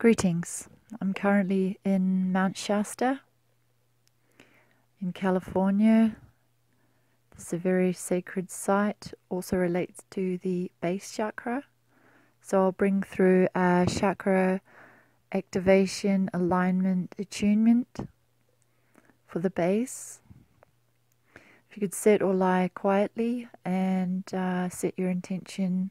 Greetings. I'm currently in Mount Shasta in California. This is a very sacred site, also relates to the base chakra. So I'll bring through a uh, chakra activation, alignment, attunement for the base. If you could sit or lie quietly and uh, set your intention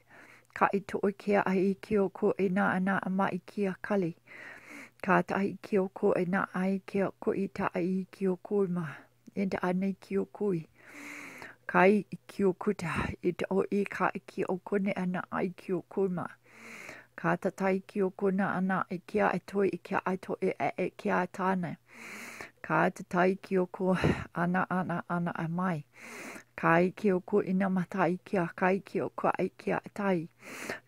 Ka ito i kia ai i kio ko i na ana ama i kia kali. Ka ta i kio ko i na ai kia ko i ta i kio ko i ma. I ta ana i kio ko i. Ka i kio kuta i ta o i ka i kio ko ne ana ai kio ko i ma. Ka ta ta i kio ko na ana i kia i toi i kia i toi e e kia i tānei. Ka te tai ki o ko ana ana ana a mai. Ka i ki o ko ina matai ki a kai ki o ko ai ki a tai.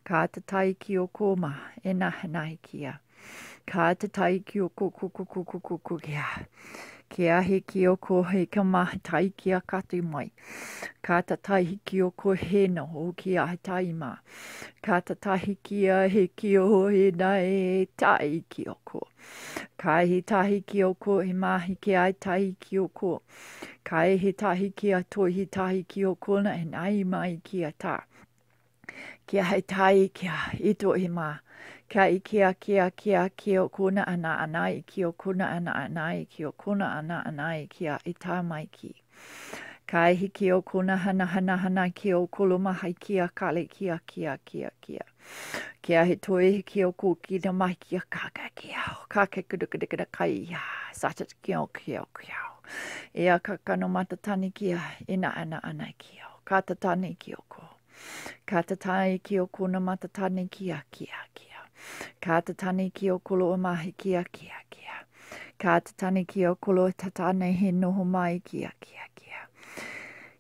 Ka te tai ki o ko ma e na hanai ki a. Ka te tai ki o ko ko ko ko ko ko ko ki a. Ki a he ki o ko he ka ma tai ki a kati mai. Ka te tai ki o ko he no o ki a tai ma. Ka te tai ki a he ki o he na e tai ki o ko. Kāehi tāhi ki oko e māhi ke ai tāhi ki oko. Kāehi tāhi ki a toihi tāhi ki oko na e nāi māi ki a tā. Ki a hei tāi ki a i toihi mā. Kia i ki a ki a ki a ki oko na a nā anā i ki oko na a nā anā i ki oko na a nā anā i ki a i tā mai ki. Kāehi ki oko na hana hana hana ki o koloma hai ki a kāle ki a ki a ki a ki a. Ki ahi to e hiki o ko ki na mahi ki a kaka ki a o kake kudu kudu kudu kai a sata ki a o ki a o ki a o. E a kaka no mata tani ki a ina ana ana ki a o kata tani ki o ko. Kata tai ki o ko na mata tani ki a ki a ki a. Kata tani ki o kolo o mahi ki a ki a ki a. Kata tani ki o kolo tatane he noho mai ki a ki a ki a.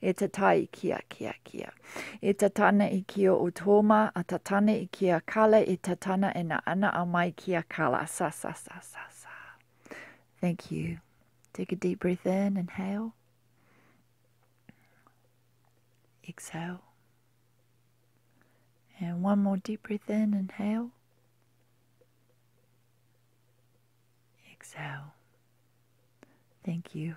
e te tā i kia, kia, kia. E ta tāna i kia o Tōma, a ta tāna i kia Kala, e ta tāna e na ana a mai kia Kala. Sa, sa, sa, sa, sa. Thank you. Take a deep breath in, inhale. Exhale. And one more deep breath in, inhale. Exhale. Thank you.